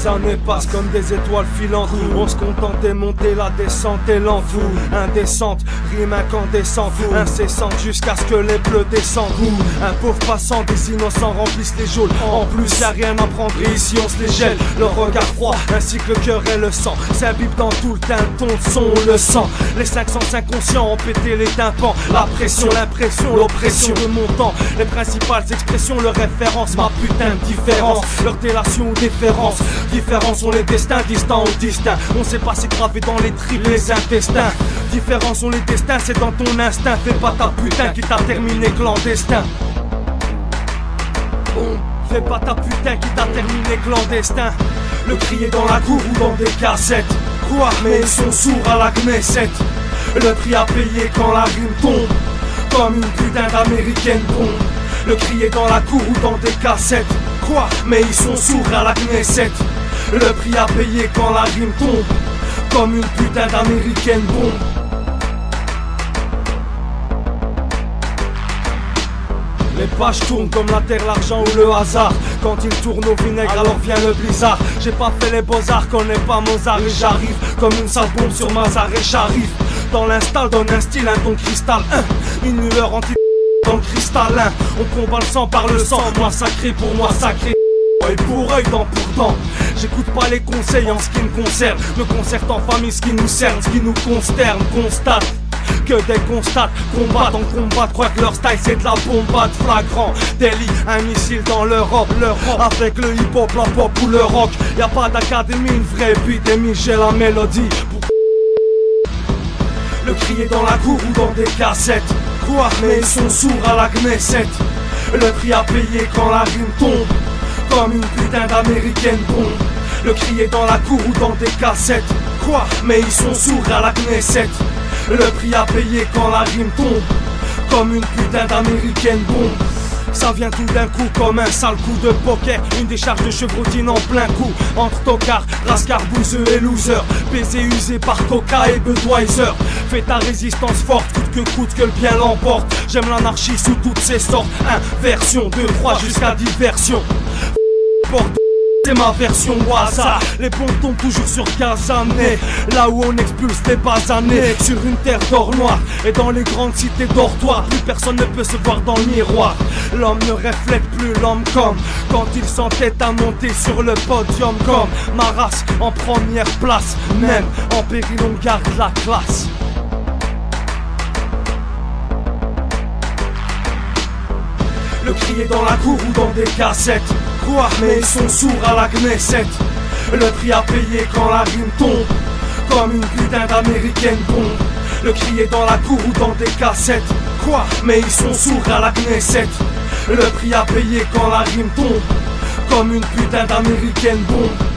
Les années passent comme des étoiles filantes. On se contente de monter la descente lente. Indécente, rime incandescente, incessante jusqu'à ce que les bleus descendent. Un pauvre passant, des innocents remplissent les geôles. En plus, y rien à prendre ici, on se les gèle. Le regard froid, ainsi que le cœur et le sang. S'imbibe dans tout le teint, ton son, on le sent. Les 500 inconscients ont pété les tympans. La pression, l'impression, l'oppression de mon temps. Les principales expressions, le référence, ma putain de différence. Leur délation ou déférence. Différents sont les destins, distants ou distincts. On sait pas c'est gravé dans les tripes, les intestins. Différents sont les destins, c'est dans ton instinct. Fais pas ta putain qui t'a terminé clandestin. Fais pas ta putain qui t'a terminé clandestin. Le crier dans la cour ou dans des cassettes. Quoi Mais ils sont sourds à la Knesset. Le prix à payer quand la rime tombe. Comme une putain d'américaine bombe. Le crier dans la cour ou dans des cassettes. Quoi Mais ils sont sourds à la Knesset. Le prix à payer quand la rime tombe. Comme une putain d'américaine bombe. Les pages tournent comme la terre, l'argent ou le hasard. Quand il tourne au vinaigre, alors vient le blizzard. J'ai pas fait les beaux-arts, connais pas Mozart et j'arrive comme une sale sur Mazar et j'arrive. Dans l'install, donne un style, un ton cristal, une lueur anti dans cristallin. On combat le sang par le sang, moi sacré pour moi sacré. Pour œil, dent pour dent. J'écoute pas les conseils en ce qui me concerne. Me concerte en famille, ce qui nous sert, ce qui nous consterne, constate que des constats Combat en combat, croient que leur style c'est de la bombade flagrant. Délit, un missile dans l'Europe, l'Europe. Avec le hip-hop, la pop ou le rock. Y'a pas d'académie, une vraie épidémie J'ai la mélodie. Pour... Le crier dans la cour ou dans des cassettes. Quoi? Mais ils sont sourds à la Knesset Le prix à payer quand la rime tombe Comme une putain d'américaine bombe Le crier dans la cour ou dans des cassettes. Quoi Mais ils sont sourds à la Knesset. Le prix à payer quand la rime tombe. Comme une putain d'américaine bombe ça vient tout d'un coup comme un sale coup de poker. Une décharge de chevrotine en plein coup. Entre tocard, rascar, bouseux et loser Baiser usé par Coca et Budweiser. Fais ta résistance forte, coûte que coûte que le bien l'emporte. J'aime l'anarchie sous toutes ses sortes. Inversion, 2, 3 jusqu'à diversion c'est ma version hasard Les tombent toujours sur Casané Là où on expulse des basanés Sur une terre d'or noir Et dans les grandes cités dortoirs Plus personne ne peut se voir dans le miroir. L'homme ne reflète plus l'homme comme Quand il s'entête à monter sur le podium Comme ma race en première place. Même en péril on garde la classe. Le crier dans la cour ou dans des cassettes Quoi Mais ils sont sourds à la Knesset. Le prix à payer quand la rime tombe Comme une putain d'américaine bombe. Le crier dans la cour ou dans des cassettes. Quoi? Mais ils sont sourds à la Knesset. Le prix à payer quand la rime tombe Comme une putain d'américaine bombe